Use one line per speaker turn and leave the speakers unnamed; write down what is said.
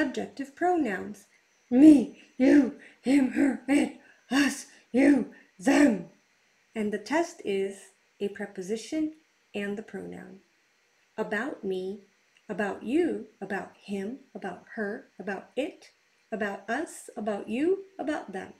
Objective pronouns. Me, you, him, her, it, us, you, them. And the test is a preposition and the pronoun. About me, about you, about him, about her, about it, about us, about you, about them.